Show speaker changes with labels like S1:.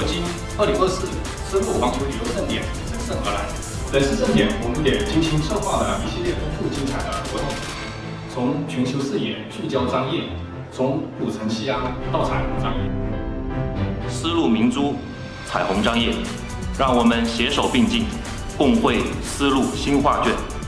S1: 如今二零二四丝路环球旅游盛典乘胜而来。本次盛典我们也精心策划了一系列丰富精彩的活动从全球视野聚焦张掖从古城西安到彩虹张掖
S2: 丝路明珠彩虹张掖让我们携手并进共绘丝路新画卷。